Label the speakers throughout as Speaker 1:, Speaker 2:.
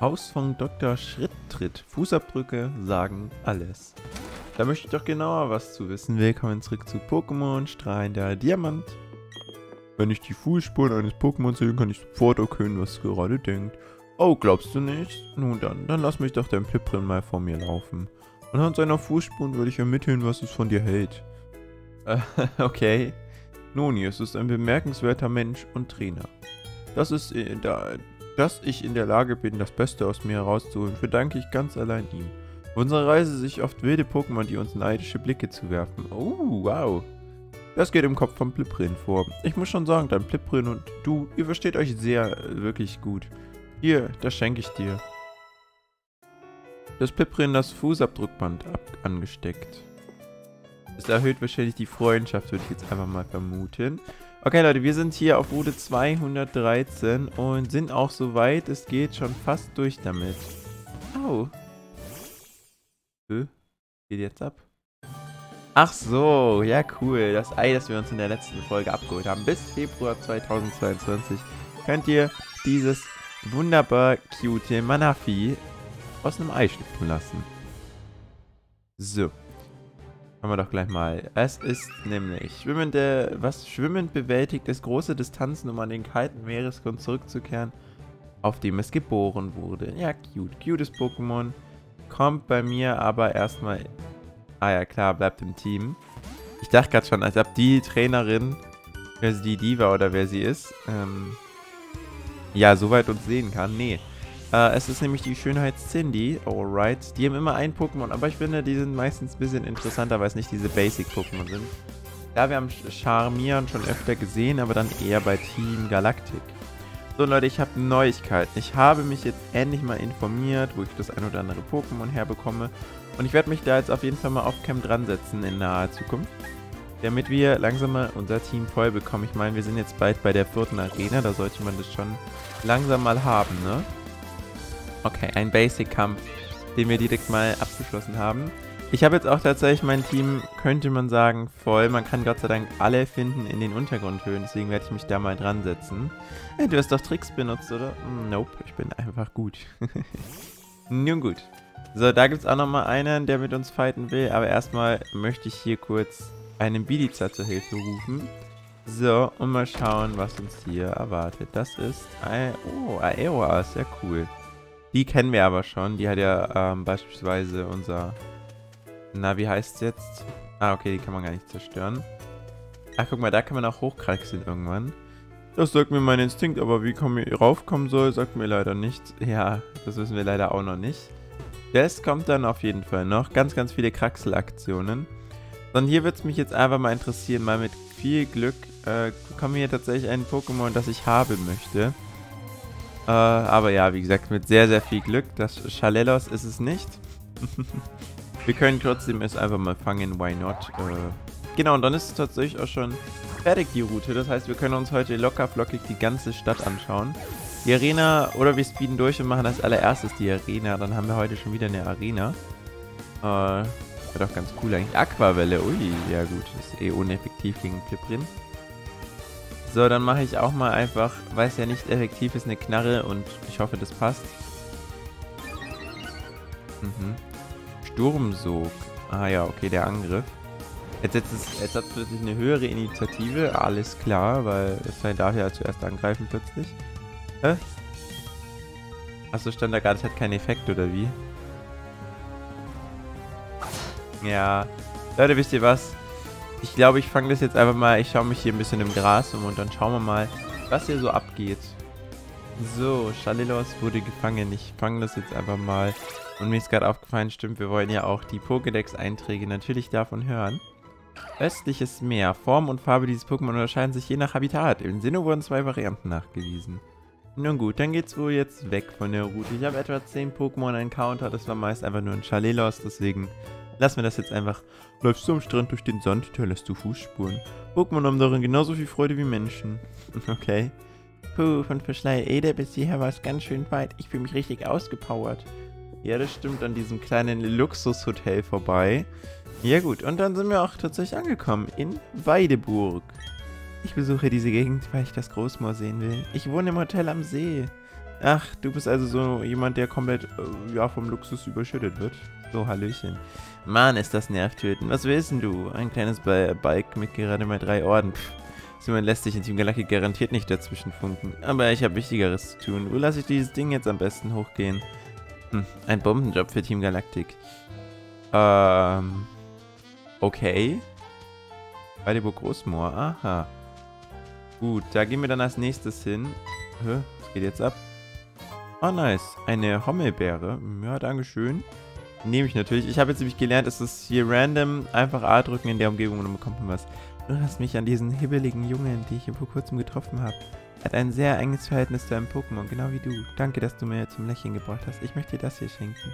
Speaker 1: Haus von Dr. Schritttritt. Fußabdrücke sagen alles. Da möchte ich doch genauer was zu wissen. Willkommen zurück zu Pokémon Strahlender Diamant. Wenn ich die Fußspuren eines Pokémon sehe, kann ich sofort erkennen, was es gerade denkt. Oh, glaubst du nicht? Nun dann, dann lass mich doch dein Plipprin mal vor mir laufen. Anhand seiner Fußspuren würde ich ermitteln, was es von dir hält. Äh, okay. Noni, es ist ein bemerkenswerter Mensch und Trainer. Das ist, äh, da, dass ich in der Lage bin, das Beste aus mir herauszuholen, verdanke ich ganz allein ihm. Auf unserer Reise sich oft wilde Pokémon, die uns neidische Blicke zuwerfen. Oh, wow. Das geht im Kopf von Plipprin vor. Ich muss schon sagen, dein Plipprin und du, ihr versteht euch sehr, äh, wirklich gut. Hier, das schenke ich dir. Das Plipprin das Fußabdruckband angesteckt. Das erhöht wahrscheinlich die Freundschaft, würde ich jetzt einfach mal vermuten. Okay, Leute, wir sind hier auf Route 213 und sind auch soweit. Es geht schon fast durch damit. Au. Hä? Geht jetzt ab? Ach so, ja cool. Das Ei, das wir uns in der letzten Folge abgeholt haben. Bis Februar 2022 könnt ihr dieses wunderbar cute Manafi aus einem Ei schlüpfen lassen. So. Haben wir doch gleich mal. Es ist nämlich schwimmende, was schwimmend bewältigt es große Distanzen, um an den kalten Meeresgrund zurückzukehren, auf dem es geboren wurde. Ja, cute. Cutes Pokémon. Kommt bei mir aber erstmal... Ah ja, klar, bleibt im Team. Ich dachte gerade schon, als ob die Trainerin, sie die Diva oder wer sie ist, ähm, ja, soweit uns sehen kann. Nee. Äh, es ist nämlich die Schönheit Cindy, alright. Die haben immer ein Pokémon, aber ich finde, die sind meistens ein bisschen interessanter, weil es nicht diese Basic-Pokémon sind. Ja, wir haben Charmian schon öfter gesehen, aber dann eher bei Team Galactic. So Leute, ich habe Neuigkeiten. Ich habe mich jetzt endlich mal informiert, wo ich das ein oder andere Pokémon herbekomme. Und ich werde mich da jetzt auf jeden Fall mal auf Camp dran setzen in naher Zukunft. Damit wir langsam mal unser Team voll bekommen. Ich meine, wir sind jetzt bald bei der vierten Arena, da sollte man das schon langsam mal haben, ne? Okay, ein Basic-Kampf, den wir direkt mal abgeschlossen haben. Ich habe jetzt auch tatsächlich mein Team, könnte man sagen, voll. Man kann Gott sei Dank alle finden in den Untergrundhöhen, deswegen werde ich mich da mal dran setzen. Hey, du hast doch Tricks benutzt, oder? Hm, nope, ich bin einfach gut. Nun gut. So, da gibt es auch nochmal einen, der mit uns fighten will, aber erstmal möchte ich hier kurz einen Biliza zur Hilfe rufen. So, und mal schauen, was uns hier erwartet. Das ist ein... Oh, Aeroa, sehr cool. Die kennen wir aber schon. Die hat ja ähm, beispielsweise unser... Na, wie heißt es jetzt? Ah, okay, die kann man gar nicht zerstören. Ach, guck mal, da kann man auch hochkraxeln irgendwann. Das sagt mir mein Instinkt, aber wie wir raufkommen soll, sagt mir leider nicht. Ja, das wissen wir leider auch noch nicht. Das kommt dann auf jeden Fall noch. Ganz, ganz viele Kraxelaktionen. Und hier würde es mich jetzt einfach mal interessieren, mal mit viel Glück äh, wir hier tatsächlich ein Pokémon, das ich haben möchte. Äh, aber ja, wie gesagt, mit sehr, sehr viel Glück. Das Chalelos ist es nicht. Wir können trotzdem es einfach mal fangen, why not? Äh, genau, und dann ist es tatsächlich auch schon fertig, die Route. Das heißt, wir können uns heute locker flockig die ganze Stadt anschauen. Die Arena, oder wir speeden durch und machen als allererstes die Arena. Dann haben wir heute schon wieder eine Arena. Äh, wäre doch ganz cool eigentlich. Aquavelle, ui, ja gut, ist eh uneffektiv gegen Pliprin. So, dann mache ich auch mal einfach, weil es ja nicht effektiv ist, eine Knarre und ich hoffe, das passt. Mhm. Sturmsog. Ah ja, okay, der Angriff. Jetzt, jetzt, ist, jetzt hat es plötzlich eine höhere Initiative, alles klar, weil es darf ja zuerst angreifen plötzlich. Hä? Achso, stand da gerade, es hat keinen Effekt, oder wie? Ja. Leute, wisst ihr was? Ich glaube, ich fange das jetzt einfach mal, ich schaue mich hier ein bisschen im Gras um und dann schauen wir mal, was hier so abgeht. So, Chalilos wurde gefangen. Ich fange das jetzt einfach mal. Und mir ist gerade aufgefallen, stimmt, wir wollen ja auch die Pokédex-Einträge natürlich davon hören. Östliches Meer. Form und Farbe dieses Pokémon unterscheiden sich je nach Habitat. Im Sinne wurden zwei Varianten nachgewiesen. Nun gut, dann geht's wohl jetzt weg von der Route. Ich habe etwa 10 Pokémon Encounter. Das war meist einfach nur ein Chalelos, deswegen lassen wir das jetzt einfach. Läufst du am Strand durch den Sand, da lässt du Fußspuren. Pokémon haben darin genauso viel Freude wie Menschen. okay. Puh, von Fischlei Ede bis hierher war es ganz schön weit. Ich fühle mich richtig ausgepowert. Ja, das stimmt, an diesem kleinen Luxushotel vorbei. Ja gut, und dann sind wir auch tatsächlich angekommen in Weideburg. Ich besuche diese Gegend, weil ich das Großmoor sehen will. Ich wohne im Hotel am See. Ach, du bist also so jemand, der komplett äh, ja, vom Luxus überschüttet wird. So, Hallöchen. Mann, ist das nervtötend. Was willst denn du? Ein kleines Bike mit gerade mal drei Orden. Pff. Simon lässt sich in Team Galactic garantiert nicht dazwischen funken. Aber ich habe Wichtigeres zu tun. Wo lasse ich dieses Ding jetzt am besten hochgehen? Hm, ein Bombenjob für Team Galactic. Ähm. Okay. Weideburg Großmoor. Aha. Gut, da gehen wir dann als nächstes hin. Hä? Was geht jetzt ab? Oh, nice. Eine Hommelbeere. Ja, dankeschön. Nehme ich natürlich. Ich habe jetzt nämlich gelernt, es ist hier random einfach A drücken in der Umgebung und dann bekommt man was. Du hast mich an diesen hibbeligen Jungen, die ich hier vor kurzem getroffen habe. Er hat ein sehr enges Verhältnis zu einem Pokémon, genau wie du. Danke, dass du mir zum Lächeln gebracht hast. Ich möchte dir das hier schenken.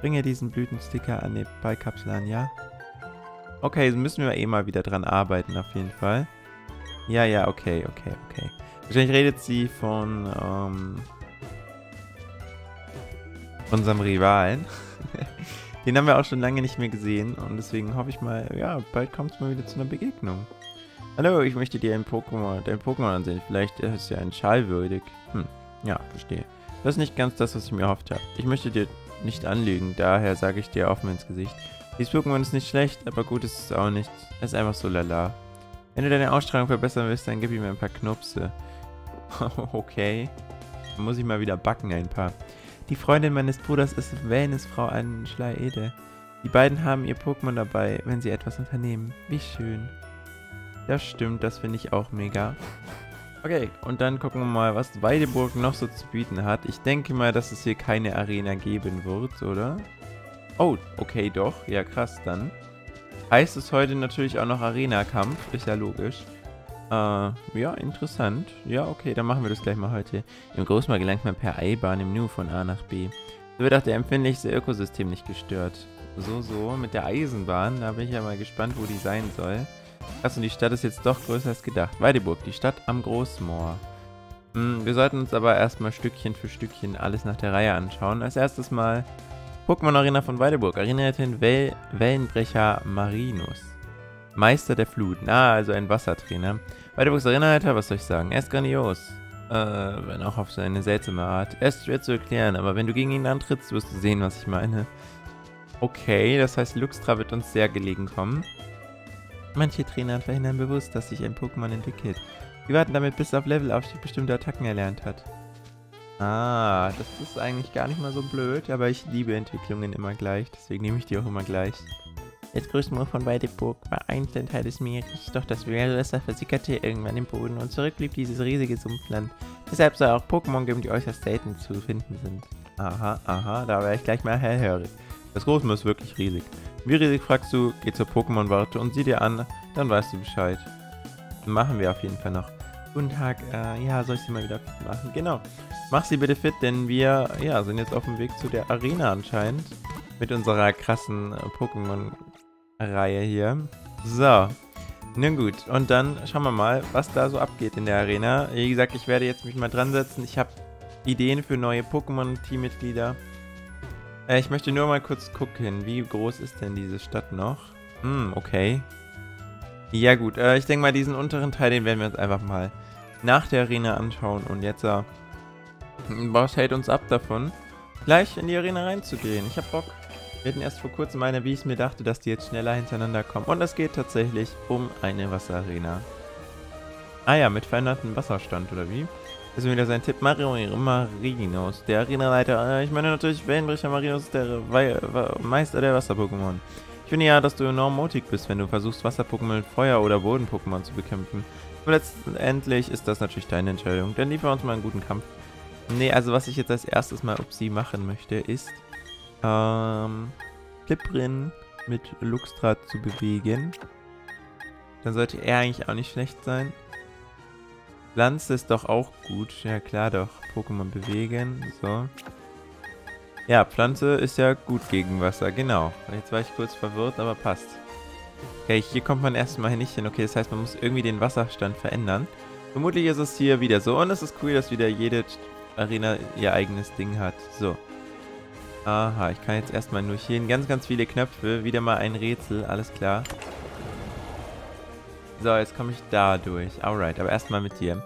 Speaker 1: Bringe diesen Blütensticker an die Ballkapsel an, ja? Okay, müssen wir eh mal wieder dran arbeiten, auf jeden Fall. Ja, ja, okay, okay, okay. Wahrscheinlich redet sie von, ähm, unserem Rivalen. Den haben wir auch schon lange nicht mehr gesehen und deswegen hoffe ich mal, ja, bald kommt es mal wieder zu einer Begegnung. Hallo, ich möchte dir ein Pokémon, dein Pokémon ansehen. Vielleicht ist es ja ein Schal würdig. Hm, ja, verstehe. Das ist nicht ganz das, was ich mir erhofft habe. Ich möchte dir nicht anlügen, daher sage ich dir offen ins Gesicht. Dieses Pokémon ist nicht schlecht, aber gut ist es auch nicht. Es ist einfach so lala. Wenn du deine Ausstrahlung verbessern willst, dann gib ihm ein paar Knupse. okay. Dann muss ich mal wieder backen ein paar. Die Freundin meines Bruders ist Wellnessfrau an Schleide. Die beiden haben ihr Pokémon dabei, wenn sie etwas unternehmen. Wie schön. Das stimmt, das finde ich auch mega. Okay, und dann gucken wir mal, was Weideburg noch so zu bieten hat. Ich denke mal, dass es hier keine Arena geben wird, oder? Oh, okay, doch. Ja, krass, dann. Heißt es heute natürlich auch noch Arena-Kampf, ist ja logisch. Äh, ja, interessant. Ja, okay, dann machen wir das gleich mal heute. Im Großmal gelangt man per Eibahn im Nu von A nach B. So wird auch der empfindlichste Ökosystem nicht gestört. So, so, mit der Eisenbahn, da bin ich ja mal gespannt, wo die sein soll. Achso, die Stadt ist jetzt doch größer als gedacht. Weideburg, die Stadt am Großmoor. Hm, wir sollten uns aber erstmal Stückchen für Stückchen alles nach der Reihe anschauen. Als erstes mal Pokémon Arena von Weideburg. Arenatin Well Wellenbrecher Marinus. Meister der Flut. Ah, also ein Wassertrainer. Weideburgs Arenaleiter, was soll ich sagen? Er ist grandios. Äh, wenn auch auf seine seltsame Art. Er ist schwer zu erklären, aber wenn du gegen ihn antrittst, wirst du sehen, was ich meine. Okay, das heißt, Luxtra wird uns sehr gelegen kommen. Manche Trainer verhindern bewusst, dass sich ein Pokémon entwickelt. Sie warten damit bis auf Levelaufstieg bestimmte Attacken erlernt hat. Ah, das ist eigentlich gar nicht mal so blöd, aber ich liebe Entwicklungen immer gleich, deswegen nehme ich die auch immer gleich. Das größte Moor von Weideburg war einst ein Teil des Meeres, doch das Meerwasser versickerte irgendwann im Boden und zurück blieb dieses riesige Sumpfland. Deshalb soll auch Pokémon geben, die äußerst selten zu finden sind. Aha, aha, da wäre ich gleich mal hellhörig. Das Großmoor ist wirklich riesig. Wie riesig fragst du, geh zur Pokémon-Warte und sieh dir an, dann weißt du Bescheid. Machen wir auf jeden Fall noch. Guten Tag, äh, ja, soll ich sie mal wieder fit machen? Genau. Mach sie bitte fit, denn wir, ja, sind jetzt auf dem Weg zu der Arena anscheinend. Mit unserer krassen äh, Pokémon Reihe hier. So. Nun gut, und dann schauen wir mal, was da so abgeht in der Arena. Wie gesagt, ich werde jetzt mich mal dran setzen. Ich habe Ideen für neue Pokémon-Teammitglieder. Äh, ich möchte nur mal kurz gucken, wie groß ist denn diese Stadt noch? Hm, okay. Ja gut, äh, ich denke mal, diesen unteren Teil, den werden wir uns einfach mal nach der Arena anschauen. Und jetzt, äh, was hält uns ab davon, gleich in die Arena reinzugehen? Ich habe Bock. Wir hatten erst vor kurzem eine, wie ich mir dachte, dass die jetzt schneller hintereinander kommen. Und es geht tatsächlich um eine Wasserarena. Ah ja, mit verändertem Wasserstand, oder wie? Das ist wieder sein Tipp. Mario Marinos, der Arenaleiter. Äh, ich meine natürlich, Wellenbrecher Marinos ist der Meister der Wasser-Pokémon. Ich finde ja, dass du enorm mutig bist, wenn du versuchst, Wasser-Pokémon mit Feuer- oder Boden-Pokémon zu bekämpfen. Aber letztendlich ist das natürlich deine Entscheidung. Dann liefern wir uns mal einen guten Kampf. Nee, also was ich jetzt als erstes mal ob sie machen möchte, ist ähm, Fliprin mit Luxtra zu bewegen. Dann sollte er eigentlich auch nicht schlecht sein. Pflanze ist doch auch gut. Ja klar doch. Pokémon bewegen. So. Ja, Pflanze ist ja gut gegen Wasser. Genau. Jetzt war ich kurz verwirrt, aber passt. Okay, hier kommt man erstmal nicht hin. Okay, das heißt, man muss irgendwie den Wasserstand verändern. Vermutlich ist es hier wieder so. Und es ist cool, dass wieder jede Arena ihr eigenes Ding hat. So. Aha, ich kann jetzt erstmal nur hier. Ganz, ganz viele Knöpfe. Wieder mal ein Rätsel, alles klar. So, jetzt komme ich da durch. Alright, aber erstmal mit dir.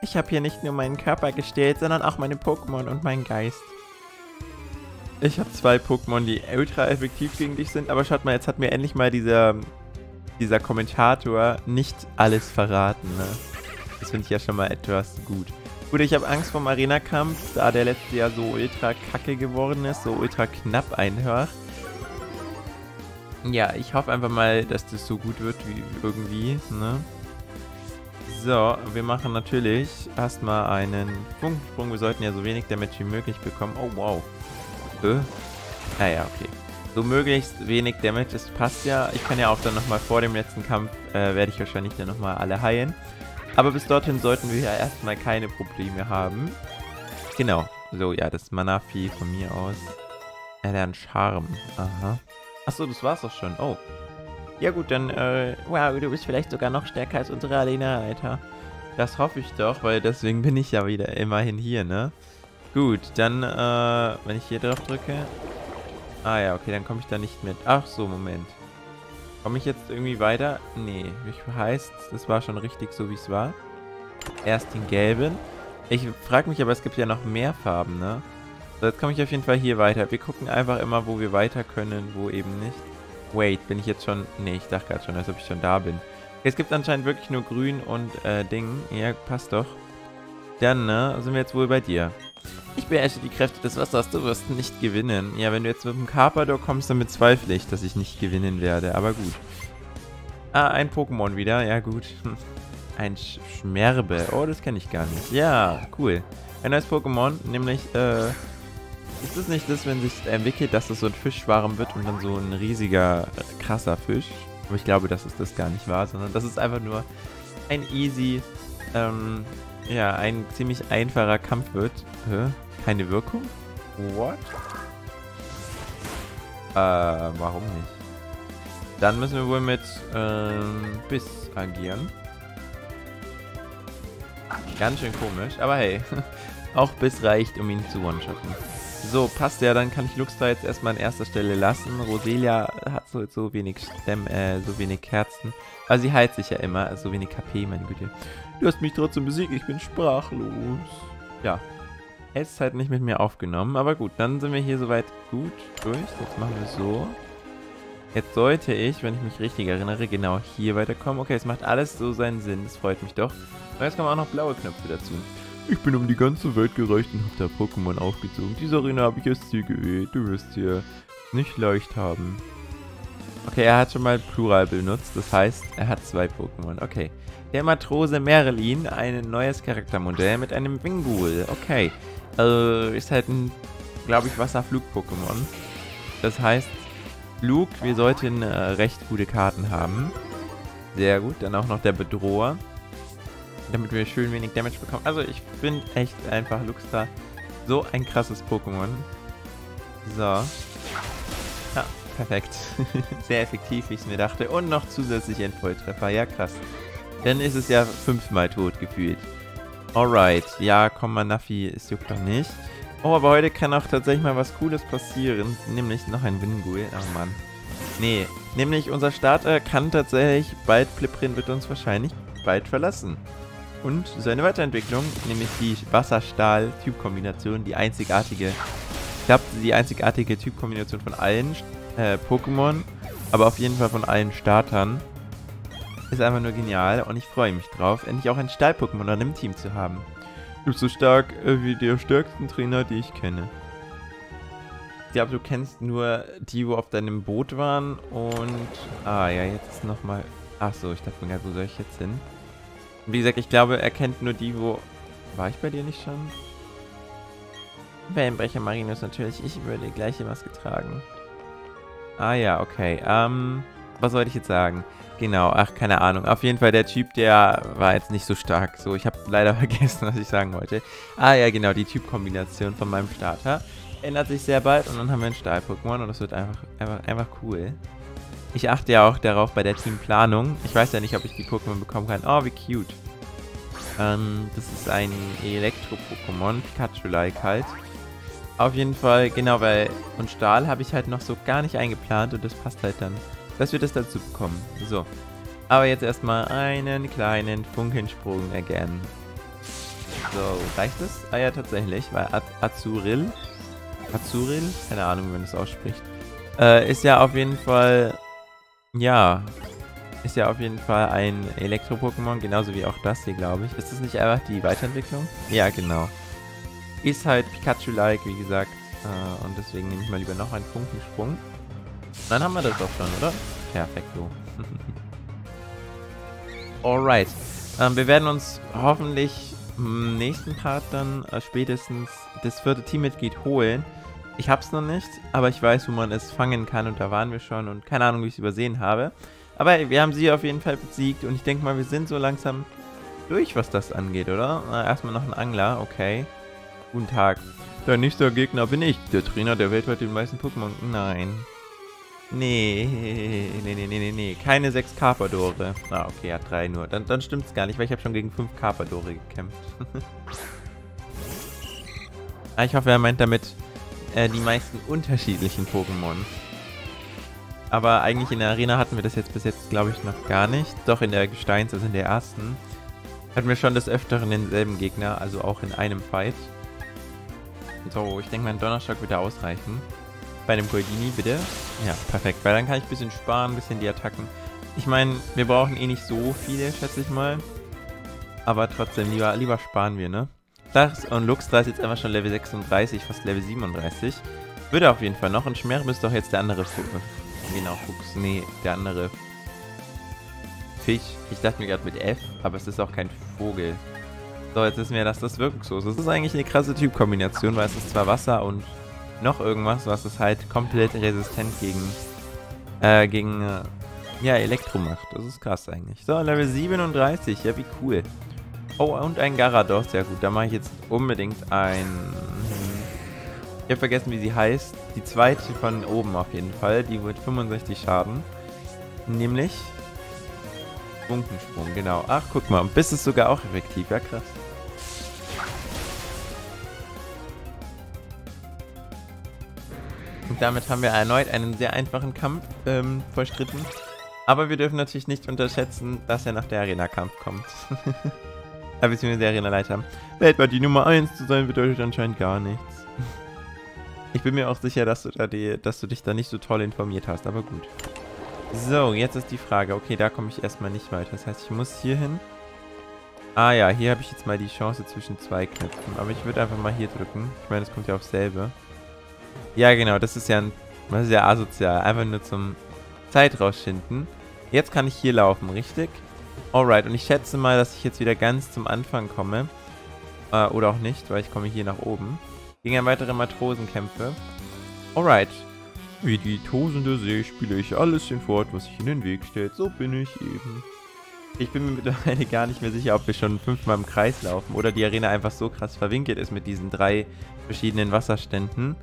Speaker 1: Ich habe hier nicht nur meinen Körper gestellt, sondern auch meine Pokémon und meinen Geist. Ich habe zwei Pokémon, die ultra effektiv gegen dich sind, aber schaut mal, jetzt hat mir endlich mal dieser, dieser Kommentator nicht alles verraten, ne? Das finde ich ja schon mal etwas gut. Gut, ich habe Angst vom Arena-Kampf, da der letzte Jahr so ultra kacke geworden ist, so ultra knapp einhört. Ja, ich hoffe einfach mal, dass das so gut wird wie irgendwie, ne? So, wir machen natürlich erstmal einen Funksprung. Wir sollten ja so wenig Damage wie möglich bekommen. Oh, wow. Äh? Ah okay. So möglichst wenig Damage, das passt ja. Ich kann ja auch dann nochmal vor dem letzten Kampf, äh, werde ich wahrscheinlich dann nochmal alle heilen. Aber bis dorthin sollten wir ja erstmal keine Probleme haben. Genau. So, ja, das Manafi von mir aus. Erlernt Charme. Aha. Achso, das war's doch schon. Oh. Ja gut, dann, äh, wow, du bist vielleicht sogar noch stärker als unsere Alena, Alter. Das hoffe ich doch, weil deswegen bin ich ja wieder immerhin hier, ne? Gut, dann, äh, wenn ich hier drauf drücke. Ah ja, okay, dann komme ich da nicht mit. Ach so, Moment. Komme ich jetzt irgendwie weiter? Nee, wie heißt, das war schon richtig so, wie es war. Erst den gelben. Ich frage mich aber, es gibt ja noch mehr Farben, ne? So, jetzt komme ich auf jeden Fall hier weiter. Wir gucken einfach immer, wo wir weiter können, wo eben nicht. Wait, bin ich jetzt schon... Ne, ich dachte gerade schon, als ob ich schon da bin. Es gibt anscheinend wirklich nur Grün und äh, Ding. Ja, passt doch. Dann, ne, sind wir jetzt wohl bei dir. Ich beherrsche die Kräfte des Wassers, du wirst nicht gewinnen. Ja, wenn du jetzt mit dem Carpador kommst, dann bezweifle ich, dass ich nicht gewinnen werde, aber gut. Ah, ein Pokémon wieder, ja gut. Ein Sch Schmerbe, oh, das kenne ich gar nicht. Ja, cool. Ein neues Pokémon, nämlich, äh, ist es nicht das, wenn sich entwickelt, dass es so ein Fischschwarm wird und dann so ein riesiger, krasser Fisch? Aber ich glaube, dass es das gar nicht war, sondern das ist einfach nur ein easy, ähm, ja, ein ziemlich einfacher Kampf wird. Hä? Keine Wirkung? What? Äh, warum nicht? Dann müssen wir wohl mit, ähm, Biss agieren. Ganz schön komisch, aber hey. Auch Biss reicht, um ihn zu one-shotten. So, passt ja, dann kann ich Luxra jetzt erstmal an erster Stelle lassen. Roselia hat so, so wenig Stämm, äh, so wenig Kerzen. Aber sie heilt sich ja immer, so wenig KP, meine Güte. Du hast mich trotzdem besiegt, ich bin sprachlos. Ja. Es halt nicht mit mir aufgenommen, aber gut, dann sind wir hier soweit gut durch. Jetzt machen wir so. Jetzt sollte ich, wenn ich mich richtig erinnere, genau hier weiterkommen. Okay, es macht alles so seinen Sinn, das freut mich doch. Und jetzt kommen auch noch blaue Knöpfe dazu. Ich bin um die ganze Welt gereicht und habe da Pokémon aufgezogen. Diese Arena habe ich als Ziel gewählt. Du wirst hier nicht leicht haben. Okay, er hat schon mal Plural benutzt. Das heißt, er hat zwei Pokémon. Okay. Der Matrose Merlin, ein neues Charaktermodell mit einem Wingul. Okay. Äh, ist halt ein, glaube ich, Wasserflug-Pokémon. Das heißt, Flug, wir sollten äh, recht gute Karten haben. Sehr gut. Dann auch noch der Bedroher damit wir schön wenig Damage bekommen. Also ich finde echt einfach Luxstar so ein krasses Pokémon. So. Ja, perfekt. Sehr effektiv, wie ich es mir dachte. Und noch zusätzlich ein Volltreffer. Ja, krass. Dann ist es ja fünfmal tot gefühlt. Alright. Ja, komm mal, Nafi, es juckt doch nicht. Oh, aber heute kann auch tatsächlich mal was Cooles passieren. Nämlich noch ein Wingul. Oh Mann. Nee, nämlich unser Starter kann tatsächlich bald, Fliprin wird uns wahrscheinlich bald verlassen. Und seine Weiterentwicklung, nämlich die Wasserstahl-Typkombination, die einzigartige, ich glaube, die einzigartige Typkombination von allen äh, Pokémon, aber auf jeden Fall von allen Startern, ist einfach nur genial und ich freue mich drauf, endlich auch ein Stahl-Pokémon an dem Team zu haben. Du bist so stark äh, wie der stärksten Trainer, die ich kenne. Ich glaube, du kennst nur die, wo auf deinem Boot waren und... Ah ja, jetzt nochmal... Achso, ich dachte mir gerade, wo soll ich jetzt hin? Wie gesagt, ich glaube, er kennt nur die, wo... War ich bei dir nicht schon? Wellenbrecher Marinus natürlich. Ich würde gleiche Maske tragen. Ah ja, okay. Ähm, was wollte ich jetzt sagen? Genau, ach, keine Ahnung. Auf jeden Fall, der Typ, der war jetzt nicht so stark. So, ich habe leider vergessen, was ich sagen wollte. Ah ja, genau, die Typkombination von meinem Starter ändert sich sehr bald und dann haben wir ein Stahl-Pokémon und das wird einfach, einfach, einfach cool. Ich achte ja auch darauf bei der Teamplanung. Ich weiß ja nicht, ob ich die Pokémon bekommen kann. Oh, wie cute. Ähm, das ist ein Elektro-Pokémon, Pikachu-like halt. Auf jeden Fall, genau, weil und Stahl habe ich halt noch so gar nicht eingeplant und das passt halt dann, dass wir das dazu bekommen. So. Aber jetzt erstmal einen kleinen Funkensprung again. So, reicht es? Ah ja, tatsächlich, weil Azuril, Azuril, keine Ahnung, wie man das ausspricht, äh, ist ja auf jeden Fall, ja, ist ja auf jeden Fall ein Elektro-Pokémon, genauso wie auch das hier, glaube ich. Ist das nicht einfach die Weiterentwicklung? Ja, genau. Ist halt Pikachu-like, wie gesagt. Äh, und deswegen nehme ich mal lieber noch einen Funkensprung. Dann haben wir das doch schon, oder? Perfekto. Alright. Ähm, wir werden uns hoffentlich im nächsten Part dann äh, spätestens das vierte Teammitglied holen. Ich hab's noch nicht, aber ich weiß, wo man es fangen kann und da waren wir schon und keine Ahnung, wie ich es übersehen habe. Aber wir haben sie auf jeden Fall besiegt und ich denke mal, wir sind so langsam durch, was das angeht, oder? Na, erstmal noch ein Angler, okay. Guten Tag. Der nächste Gegner bin ich, der Trainer, der weltweit den meisten Pokémon... Nein. Nee, nee, nee, nee, nee, nee. Keine sechs Carpadore. Ah, okay, ja, drei nur. Dann, dann stimmt's gar nicht, weil ich habe schon gegen fünf Carpadore gekämpft. ah, ich hoffe, er meint damit äh, die meisten unterschiedlichen Pokémon. Aber eigentlich in der Arena hatten wir das jetzt bis jetzt, glaube ich, noch gar nicht. Doch in der Gesteins, also in der ersten, hatten wir schon des Öfteren denselben Gegner, also auch in einem Fight. So, ich denke, mein Donnerstock wird da ausreichen. Bei einem Goldini, bitte. Ja, perfekt. Weil dann kann ich ein bisschen sparen, ein bisschen die Attacken. Ich meine, wir brauchen eh nicht so viele, schätze ich mal. Aber trotzdem, lieber, lieber sparen wir, ne? Das und Luxra ist jetzt einfach schon Level 36, fast Level 37. Würde auf jeden Fall noch. Und Schmerb ist doch jetzt der andere Fuchs. Genau, Fuchs. Nee, der andere Fisch. Ich dachte mir gerade mit F, aber es ist auch kein Vogel. So, jetzt wissen wir, dass das wirkungslos ist. Das ist eigentlich eine krasse Typkombination, weil es ist zwar Wasser und noch irgendwas, was es halt komplett resistent gegen, äh, gegen, äh, ja, Elektro macht. Das ist krass eigentlich. So, Level 37. Ja, wie cool. Oh, und ein Garados. Sehr gut. Da mache ich jetzt unbedingt ein... Ich habe vergessen, wie sie heißt. Die zweite von oben auf jeden Fall. Die wird 65 Schaden. Nämlich... Bunkensprung, genau. Ach, guck mal. Und Biss ist sogar auch effektiv. Ja, krass. Damit haben wir erneut einen sehr einfachen Kampf ähm, vollstritten. Aber wir dürfen natürlich nicht unterschätzen, dass er nach der Arena-Kampf kommt. äh, beziehungsweise der Arena-Leiter. Weltweit die Nummer 1 zu sein bedeutet anscheinend gar nichts. ich bin mir auch sicher, dass du, da die, dass du dich da nicht so toll informiert hast, aber gut. So, jetzt ist die Frage. Okay, da komme ich erstmal nicht weiter. Das heißt, ich muss hier hin. Ah ja, hier habe ich jetzt mal die Chance zwischen zwei Knöpfen. Aber ich würde einfach mal hier drücken. Ich meine, das kommt ja aufs selbe. Ja, genau, das ist ja, ein, das ist ja asozial. Einfach nur zum Zeit rausschinden. Jetzt kann ich hier laufen, richtig? Alright, und ich schätze mal, dass ich jetzt wieder ganz zum Anfang komme. Äh, oder auch nicht, weil ich komme hier nach oben. Gegen weitere Matrosenkämpfe. Alright. Wie die tosende See spiele ich alles hinfort, was sich in den Weg stellt. So bin ich eben. Ich bin mir mittlerweile gar nicht mehr sicher, ob wir schon fünfmal im Kreis laufen oder die Arena einfach so krass verwinkelt ist mit diesen drei verschiedenen Wasserständen.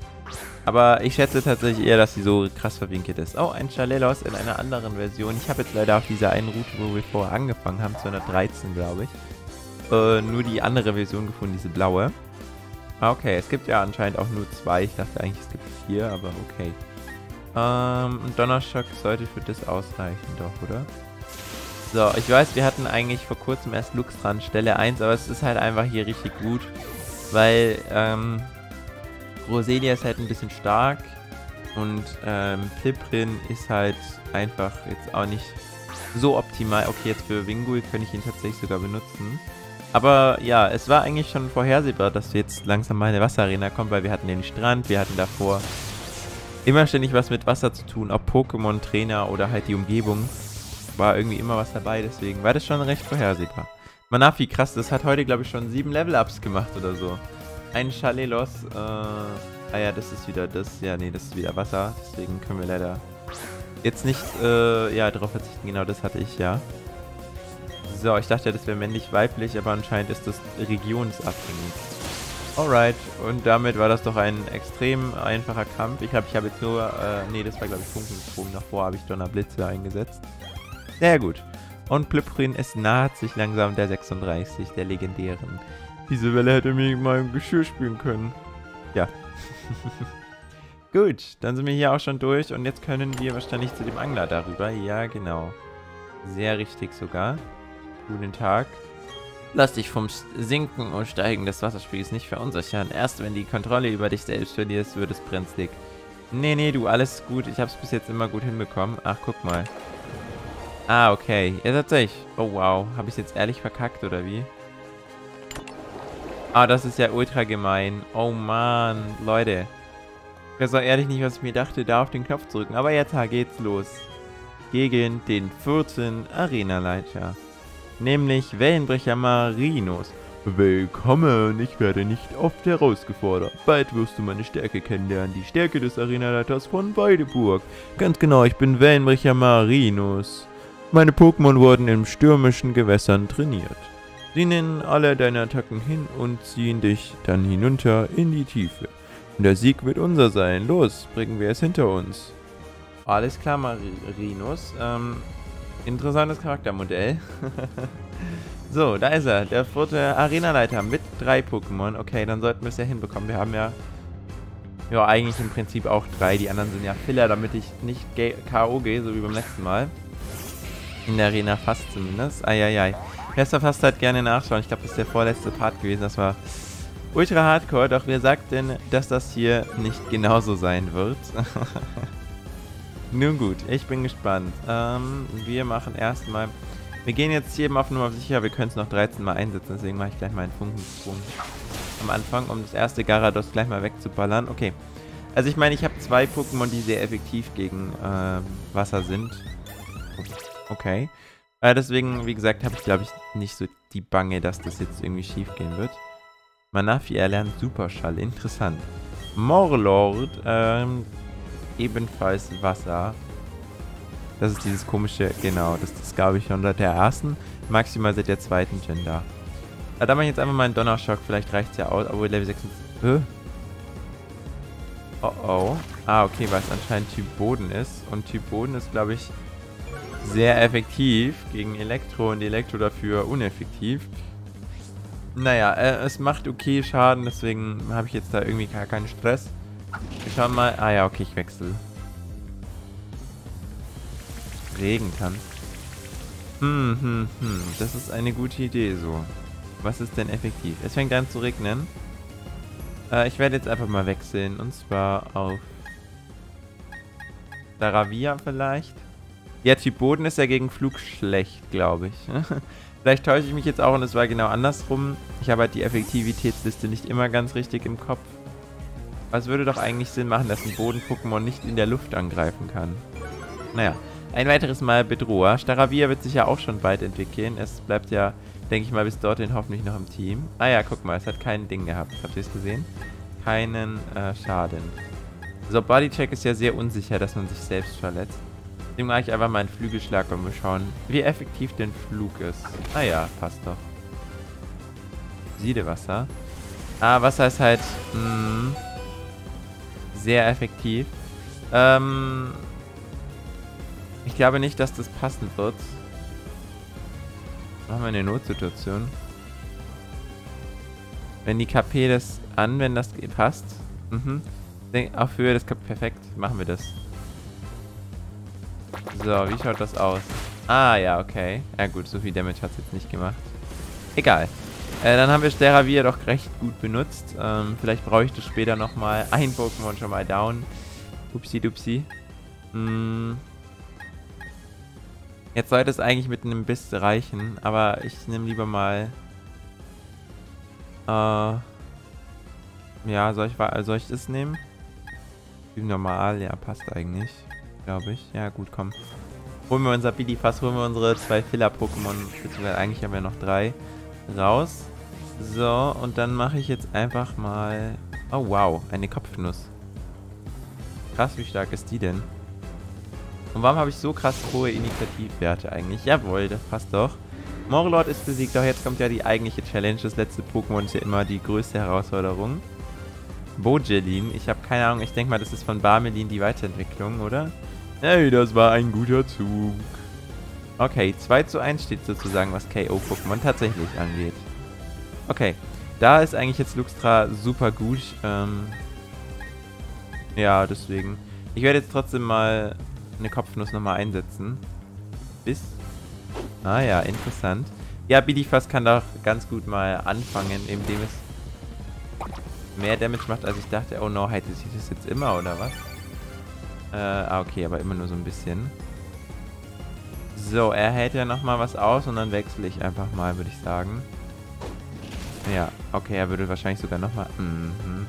Speaker 1: Aber ich schätze tatsächlich eher, dass sie so krass verwinkelt ist. Oh, ein Chalelos in einer anderen Version. Ich habe jetzt leider auf dieser einen Route, wo wir vorher angefangen haben, 213 glaube ich, äh, nur die andere Version gefunden, diese blaue. Ah, okay, es gibt ja anscheinend auch nur zwei. Ich dachte eigentlich, es gibt vier, aber okay. Ähm, Donnerschock sollte für das ausreichen, doch, oder? So, ich weiß, wir hatten eigentlich vor kurzem erst Lux dran, Stelle 1, aber es ist halt einfach hier richtig gut, weil ähm, Roselia ist halt ein bisschen stark und ähm, Fliprin ist halt einfach jetzt auch nicht so optimal. Okay, jetzt für Wingul könnte ich ihn tatsächlich sogar benutzen. Aber ja, es war eigentlich schon vorhersehbar, dass jetzt langsam mal eine Wasserarena kommt, weil wir hatten den Strand, wir hatten davor immer ständig was mit Wasser zu tun, ob Pokémon, Trainer oder halt die Umgebung war irgendwie immer was dabei, deswegen war das schon recht vorhersehbar. Manafi, krass, das hat heute, glaube ich, schon sieben Level-Ups gemacht oder so. Ein Chalelos, äh, ah ja, das ist wieder das, ja, nee, das ist wieder Wasser, deswegen können wir leider jetzt nicht, äh, ja, darauf verzichten, genau, das hatte ich, ja. So, ich dachte, das wäre männlich-weiblich, aber anscheinend ist das regionsabhängig. Alright, und damit war das doch ein extrem einfacher Kampf. Ich glaube, ich habe jetzt nur, äh, nee, das war glaube ich Funkensprung. Davor habe ich Donnerblitze eingesetzt. Sehr gut. Und Plüpprin, es naht sich langsam der 36, der legendären. Diese Welle hätte mir mal im Geschirr spielen können. Ja. gut, dann sind wir hier auch schon durch und jetzt können wir wahrscheinlich zu dem Angler darüber. Ja, genau. Sehr richtig sogar. Guten Tag. Lass dich vom Sinken und Steigen des Wasserspiegels nicht verunsichern. Erst wenn die Kontrolle über dich selbst verlierst, wird es brenzlig. Nee, nee, du, alles gut. Ich hab's bis jetzt immer gut hinbekommen. Ach, guck mal. Ah, okay. Ja, tatsächlich. Oh, wow. Habe ich jetzt ehrlich verkackt, oder wie? Ah, das ist ja ultra gemein. Oh, Mann. Leute. Ich weiß auch ehrlich nicht, was ich mir dachte, da auf den Knopf zu drücken. Aber jetzt geht's los. Gegen den vierten Arenaleiter nämlich Wellenbrecher Marinus. Willkommen, ich werde nicht oft herausgefordert. Bald wirst du meine Stärke kennenlernen, die Stärke des Arenaleiters von Weideburg. Ganz genau, ich bin Wellenbrecher Marinus. Meine Pokémon wurden in stürmischen Gewässern trainiert. Sie nehmen alle deine Attacken hin und ziehen dich dann hinunter in die Tiefe. Und der Sieg wird unser sein. Los, bringen wir es hinter uns. Alles klar, Marinus. Ähm, Interessantes Charaktermodell. so, da ist er. Der vierte Arenaleiter mit drei Pokémon. Okay, dann sollten wir es ja hinbekommen. Wir haben ja... Ja, eigentlich im Prinzip auch drei. Die anderen sind ja Filler, damit ich nicht K.O. gehe, so wie beim letzten Mal. In der Arena fast zumindest. Eieiei. Wer es verfasst hat, gerne nachschauen. Ich glaube, das ist der vorletzte Part gewesen. Das war ultra hardcore. Doch wer sagt denn, dass das hier nicht genauso sein wird? Nun gut, ich bin gespannt. Ähm, wir machen erstmal... Wir gehen jetzt hier mal auf Nummer sicher, wir können es noch 13 Mal einsetzen, deswegen mache ich gleich mal einen Funkensprung am Anfang, um das erste Garados gleich mal wegzuballern. Okay. Also ich meine, ich habe zwei Pokémon, die sehr effektiv gegen äh, Wasser sind. Okay. Äh, deswegen, wie gesagt, habe ich, glaube ich, nicht so die Bange, dass das jetzt irgendwie schief gehen wird. Manafi erlernt Superschall. Interessant. Morlord, ähm, ebenfalls Wasser. Das ist dieses komische, genau, das ist glaube ich schon seit der ersten, maximal seit der zweiten Gender. Da mache ich jetzt einfach mal einen Donnerschock, vielleicht reicht es ja aus, obwohl Level 6 Hä? Oh oh. Ah, okay, weil es anscheinend Typ Boden ist. Und Typ Boden ist, glaube ich, sehr effektiv gegen Elektro und Elektro dafür uneffektiv. Naja, äh, es macht okay Schaden, deswegen habe ich jetzt da irgendwie gar keinen Stress. Wir schauen mal. Ah ja, okay, ich wechsle. Regen kann. Hm, hm, hm. Das ist eine gute Idee so. Was ist denn effektiv? Es fängt an zu regnen. Äh, ich werde jetzt einfach mal wechseln. Und zwar auf... Daravia vielleicht. Ja, Typ Boden ist ja gegen Flug schlecht, glaube ich. vielleicht täusche ich mich jetzt auch und es war genau andersrum. Ich habe halt die Effektivitätsliste nicht immer ganz richtig im Kopf. Aber es würde doch eigentlich Sinn machen, dass ein Boden-Pokémon nicht in der Luft angreifen kann. Naja, ein weiteres Mal Bedroher. Staravia wird sich ja auch schon bald entwickeln. Es bleibt ja, denke ich mal, bis dorthin hoffentlich noch im Team. Ah ja, guck mal, es hat kein Ding gehabt. Habt ihr es gesehen? Keinen äh, Schaden. So, Bodycheck ist ja sehr unsicher, dass man sich selbst verletzt. Deswegen mache ich einfach mal einen Flügelschlag und wir schauen, wie effektiv denn Flug ist. Ah ja, passt doch. Siedewasser. Ah, Wasser ist halt, mh, hm, sehr effektiv. Ähm, ich glaube nicht, dass das passen wird. Machen wir eine Notsituation. Wenn die KP das an, wenn das passt. Mhm. Auf Höhe des KP. Perfekt. Machen wir das. So, wie schaut das aus? Ah, ja, okay. Ja gut, so viel Damage hat es jetzt nicht gemacht. Egal. Äh, dann haben wir Steravir doch recht gut benutzt. Ähm, vielleicht brauche ich das später nochmal. Ein Pokémon schon mal down. Upsi dupsi. Hm. Jetzt sollte es eigentlich mit einem Biss reichen, aber ich nehme lieber mal... Äh, ja, soll ich, soll ich das nehmen? Normal, ja, passt eigentlich. Glaube ich. Ja, gut, komm. Holen wir unser Billyfass, holen wir unsere zwei Filler-Pokémon. Beziehungsweise eigentlich haben wir noch drei raus. So, und dann mache ich jetzt einfach mal... Oh, wow, eine Kopfnuss. Krass, wie stark ist die denn? Und warum habe ich so krass hohe Initiativwerte eigentlich? Jawohl, das passt doch. Morlord ist besiegt, doch jetzt kommt ja die eigentliche Challenge. Das letzte Pokémon ist ja immer die größte Herausforderung. Bojelin, ich habe keine Ahnung, ich denke mal, das ist von Barmelin die Weiterentwicklung, oder? Hey, das war ein guter Zug. Okay, 2 zu 1 steht sozusagen, was KO-Pokémon tatsächlich angeht. Okay, da ist eigentlich jetzt Luxtra super gut. Ähm, ja, deswegen. Ich werde jetzt trotzdem mal eine Kopfnuss nochmal einsetzen. Bis. Ah ja, interessant. Ja, Bidifast kann doch ganz gut mal anfangen, indem es mehr Damage macht, als ich dachte. Oh no, hätte sich das jetzt immer, oder was? Äh, ah, okay, aber immer nur so ein bisschen. So, er hält ja nochmal was aus und dann wechsle ich einfach mal, würde ich sagen. Ja, okay, er würde wahrscheinlich sogar nochmal... Mhm.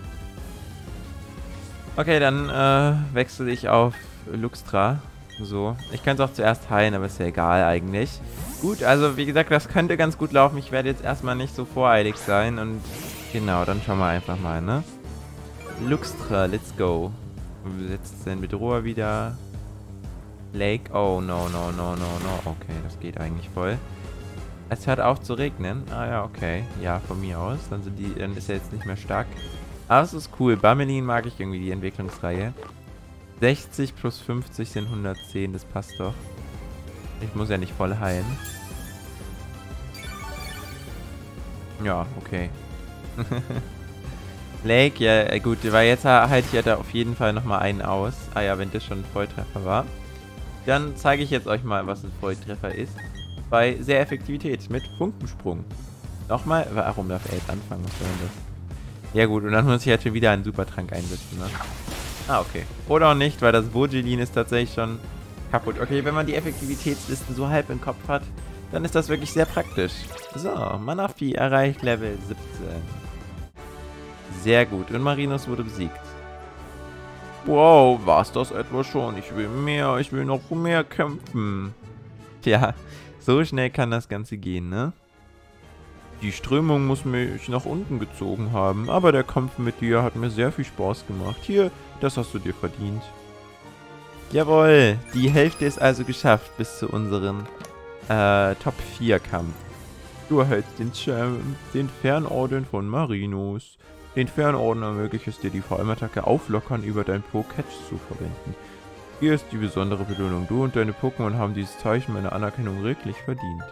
Speaker 1: Okay, dann äh, wechsle ich auf Luxtra. So. Ich könnte es auch zuerst heilen, aber ist ja egal eigentlich. Gut, also wie gesagt, das könnte ganz gut laufen. Ich werde jetzt erstmal nicht so voreilig sein. Und genau, dann schauen wir einfach mal, ne? Luxtra, let's go. Setzt den Bedroher wieder. Lake. Oh, no, no, no, no, no. Okay, das geht eigentlich voll. Es hört auf zu regnen. Ah ja, okay. Ja, von mir aus. Dann, sind die, dann ist er jetzt nicht mehr stark. Aber es ist cool. Bamelin mag ich irgendwie, die Entwicklungsreihe. 60 plus 50 sind 110, das passt doch. Ich muss ja nicht voll heilen. Ja, okay. Lake, ja äh, gut, weil jetzt halte ich ja da auf jeden Fall nochmal einen aus. Ah ja, wenn das schon ein Volltreffer war. Dann zeige ich jetzt euch mal, was ein Volltreffer ist. Bei sehr Effektivität mit Funkensprung. Nochmal, warum darf er jetzt anfangen? Was soll denn das? Ja gut, und dann muss ich jetzt schon wieder einen Supertrank einsetzen, ne? Ah, okay. Oder auch nicht, weil das Vogilin ist tatsächlich schon kaputt. Okay, wenn man die Effektivitätslisten so halb im Kopf hat, dann ist das wirklich sehr praktisch. So, Manafi erreicht Level 17. Sehr gut. Und Marinus wurde besiegt. Wow, war's das etwa schon? Ich will mehr, ich will noch mehr kämpfen. Tja, so schnell kann das Ganze gehen, ne? Die Strömung muss mich nach unten gezogen haben, aber der Kampf mit dir hat mir sehr viel Spaß gemacht. Hier, das hast du dir verdient. Jawohl, die Hälfte ist also geschafft bis zu unserem äh, Top 4 Kampf. Du erhältst den, Champ, den Fernorden von Marinus. Den Fernorden ermöglicht es dir, die VM-Attacke auflockern über dein Po-Catch zu verwenden. Hier ist die besondere Belohnung. Du und deine Pokémon haben dieses Zeichen meiner Anerkennung wirklich verdient.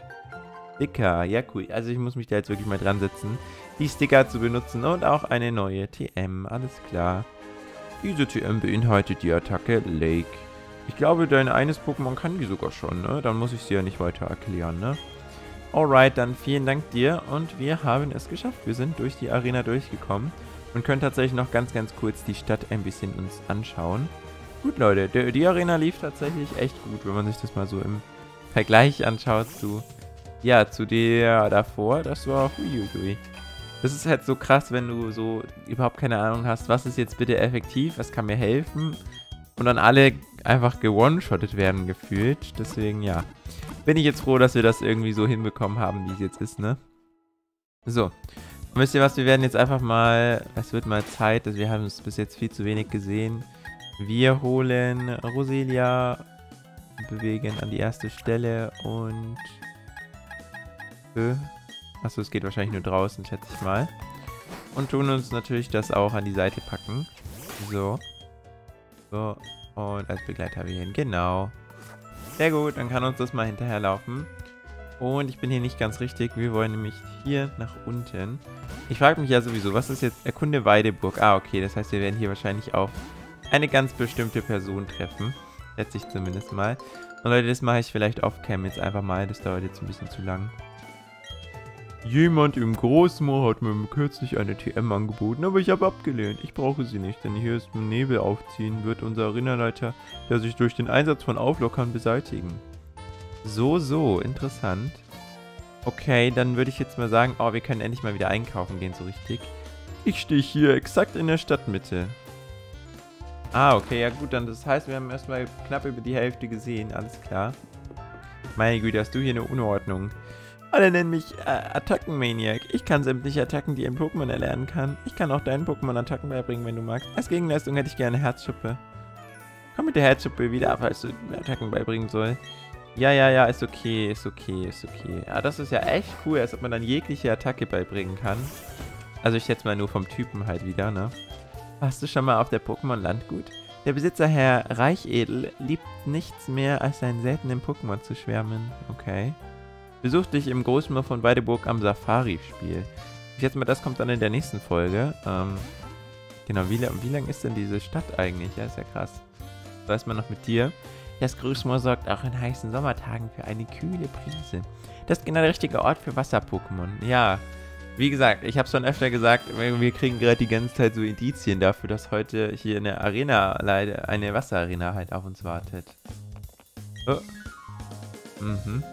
Speaker 1: Sticker, ja cool. Also ich muss mich da jetzt wirklich mal dran setzen, die Sticker zu benutzen und auch eine neue TM, alles klar. Diese TM beinhaltet die Attacke Lake. Ich glaube, dein eines Pokémon kann die sogar schon, ne? Dann muss ich sie ja nicht weiter erklären, ne? Alright, dann vielen Dank dir und wir haben es geschafft. Wir sind durch die Arena durchgekommen und können tatsächlich noch ganz, ganz kurz die Stadt ein bisschen uns anschauen. Gut, Leute, die, die Arena lief tatsächlich echt gut, wenn man sich das mal so im Vergleich anschaut zu, ja, zu der davor. Das war huiuiui. Das ist halt so krass, wenn du so überhaupt keine Ahnung hast, was ist jetzt bitte effektiv, was kann mir helfen und dann alle einfach gewone-shottet werden gefühlt. Deswegen, ja, bin ich jetzt froh, dass wir das irgendwie so hinbekommen haben, wie es jetzt ist, ne? So. Und wisst ihr was, wir werden jetzt einfach mal, es wird mal Zeit, dass wir haben es bis jetzt viel zu wenig gesehen. Wir holen Roselia, bewegen an die erste Stelle und... Äh, achso, es geht wahrscheinlich nur draußen, schätze ich mal. Und tun uns natürlich das auch an die Seite packen. So. So, und als Begleiter ich ihn. Genau. Sehr gut, dann kann uns das mal hinterherlaufen. Und ich bin hier nicht ganz richtig. Wir wollen nämlich hier nach unten. Ich frage mich ja sowieso, was ist jetzt Erkunde Weideburg? Ah, okay, das heißt, wir werden hier wahrscheinlich auf eine ganz bestimmte Person treffen. Schätze ich zumindest mal. Und Leute, das mache ich vielleicht off-cam jetzt einfach mal. Das dauert jetzt ein bisschen zu lang. Jemand im Großmoor hat mir kürzlich eine TM angeboten, aber ich habe abgelehnt. Ich brauche sie nicht, denn hier ist Nebel aufziehen, wird unser Erinnerleiter, der sich durch den Einsatz von Auflockern beseitigen. So, so, interessant. Okay, dann würde ich jetzt mal sagen, oh, wir können endlich mal wieder einkaufen gehen, so richtig. Ich stehe hier exakt in der Stadtmitte. Ah, okay, ja gut, dann das heißt, wir haben erstmal knapp über die Hälfte gesehen, alles klar. Meine Güte, hast du hier eine Unordnung. Alle nennen mich äh, Attackenmaniac. Ich kann sämtliche Attacken, die ein Pokémon erlernen kann. Ich kann auch deinen Pokémon Attacken beibringen, wenn du magst. Als Gegenleistung hätte ich gerne Herzschuppe. Komm mit der Herzschuppe wieder falls du Attacken beibringen soll. Ja, ja, ja, ist okay, ist okay, ist okay. Ja, das ist ja echt cool, als ob man dann jegliche Attacke beibringen kann. Also ich jetzt mal nur vom Typen halt wieder, ne? Warst du schon mal auf der Pokémon-Landgut? Der Besitzer Herr Reichedel liebt nichts mehr, als seinen seltenen Pokémon zu schwärmen. Okay. Besuch dich im Großmoor von Weideburg am Safari-Spiel. Ich schätze mal, das kommt dann in der nächsten Folge. Ähm, genau, wie, wie lang ist denn diese Stadt eigentlich? Ja, ist ja krass. Was weiß man noch mit dir? Das Grüßmoor sorgt auch in heißen Sommertagen für eine kühle Brise. Das ist genau der richtige Ort für Wasser-Pokémon. Ja, wie gesagt, ich habe es schon öfter gesagt, wir kriegen gerade die ganze Zeit so Indizien dafür, dass heute hier eine Arena, eine Wasserarena halt auf uns wartet. Oh. Mhm.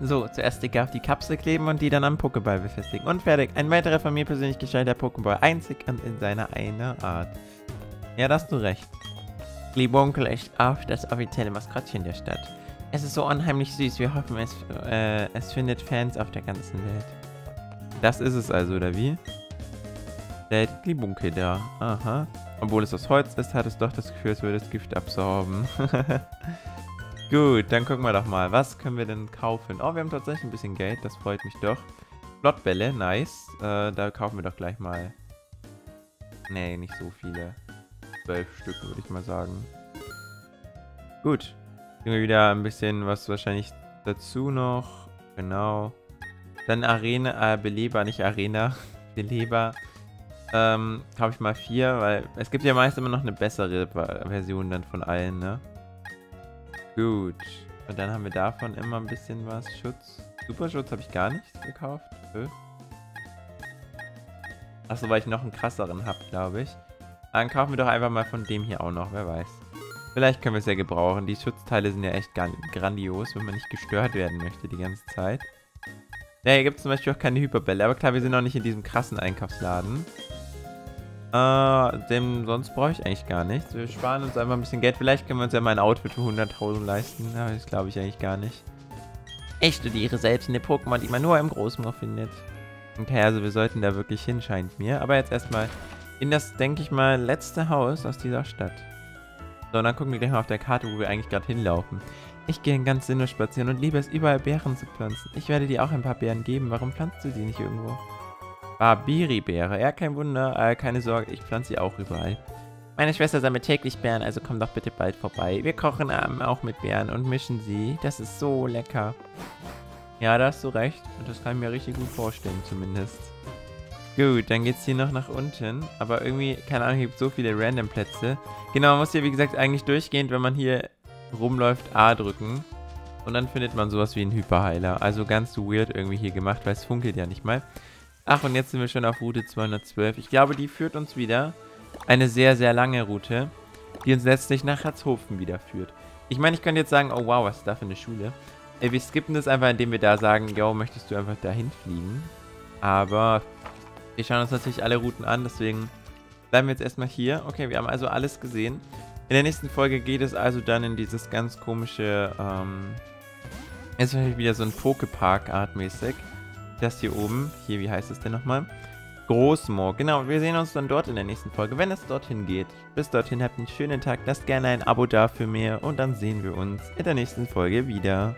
Speaker 1: So, zuerst Sticker auf die Kapsel kleben und die dann am Pokéball befestigen. Und fertig. Ein weiterer von mir persönlich gestalteter Pokéball. Einzig und in seiner einer Art. Ja, da hast du recht. Glibonkel ist auch das offizielle Maskottchen der Stadt. Es ist so unheimlich süß. Wir hoffen, es, äh, es findet Fans auf der ganzen Welt. Das ist es also, oder wie? Der Glibunke da. Aha. Obwohl es aus Holz ist, hat es doch das Gefühl, es würde das Gift absorben. Gut, dann gucken wir doch mal. Was können wir denn kaufen? Oh, wir haben tatsächlich ein bisschen Geld. Das freut mich doch. Flottbälle, nice. Äh, da kaufen wir doch gleich mal. Nee, nicht so viele. Zwölf Stück, würde ich mal sagen. Gut. Kriegen wir wieder ein bisschen was wahrscheinlich dazu noch. Genau. Dann Arena, äh, Beleber, nicht Arena. Beleber. Ähm, kaufe ich mal vier, weil es gibt ja meist immer noch eine bessere Version dann von allen, ne? Gut. Und dann haben wir davon immer ein bisschen was. Schutz. Superschutz habe ich gar nicht gekauft. Achso, weil ich noch einen krasseren habe, glaube ich. Dann kaufen wir doch einfach mal von dem hier auch noch, wer weiß. Vielleicht können wir es ja gebrauchen. Die Schutzteile sind ja echt grandios, wenn man nicht gestört werden möchte die ganze Zeit. Ja, hier gibt es zum Beispiel auch keine Hyperbälle. Aber klar, wir sind noch nicht in diesem krassen Einkaufsladen. Äh, dem, sonst brauche ich eigentlich gar nichts. Wir sparen uns einfach ein bisschen Geld. Vielleicht können wir uns ja mal ein Outfit für 100.000 leisten. Ja, das glaube ich eigentlich gar nicht. Ich studiere selbst eine Pokémon, die man nur im Großmoor findet. Okay, also wir sollten da wirklich hin, scheint mir. Aber jetzt erstmal in das, denke ich mal, letzte Haus aus dieser Stadt. So, und dann gucken wir gleich mal auf der Karte, wo wir eigentlich gerade hinlaufen. Ich gehe in ganz Sinne spazieren und liebe es, überall Beeren zu pflanzen. Ich werde dir auch ein paar Beeren geben. Warum pflanzt du sie nicht irgendwo? Barbiri-Beere. Ja, kein Wunder. Äh, keine Sorge, ich pflanze sie auch überall. Meine Schwester sammelt täglich Beeren, also komm doch bitte bald vorbei. Wir kochen ähm, auch mit Beeren und mischen sie. Das ist so lecker. Ja, da hast du recht. Und das kann ich mir richtig gut vorstellen, zumindest. Gut, dann geht's hier noch nach unten. Aber irgendwie, keine Ahnung, hier gibt so viele Random-Plätze. Genau, man muss hier, wie gesagt, eigentlich durchgehend, wenn man hier rumläuft, A drücken. Und dann findet man sowas wie einen Hyperheiler. Also ganz weird irgendwie hier gemacht, weil es funkelt ja nicht mal. Ach, und jetzt sind wir schon auf Route 212. Ich glaube, die führt uns wieder. Eine sehr, sehr lange Route, die uns letztlich nach Herzhofen wieder führt. Ich meine, ich könnte jetzt sagen, oh wow, was ist da für eine Schule? Ey, wir skippen das einfach, indem wir da sagen, yo, möchtest du einfach dahin fliegen? Aber wir schauen uns natürlich alle Routen an, deswegen bleiben wir jetzt erstmal hier. Okay, wir haben also alles gesehen. In der nächsten Folge geht es also dann in dieses ganz komische, ähm, ist wahrscheinlich wieder so ein Pokepark-Art mäßig. Das hier oben, hier, wie heißt es denn nochmal? Großmoor. Genau, wir sehen uns dann dort in der nächsten Folge, wenn es dorthin geht. Bis dorthin habt einen schönen Tag, lasst gerne ein Abo da für mehr und dann sehen wir uns in der nächsten Folge wieder.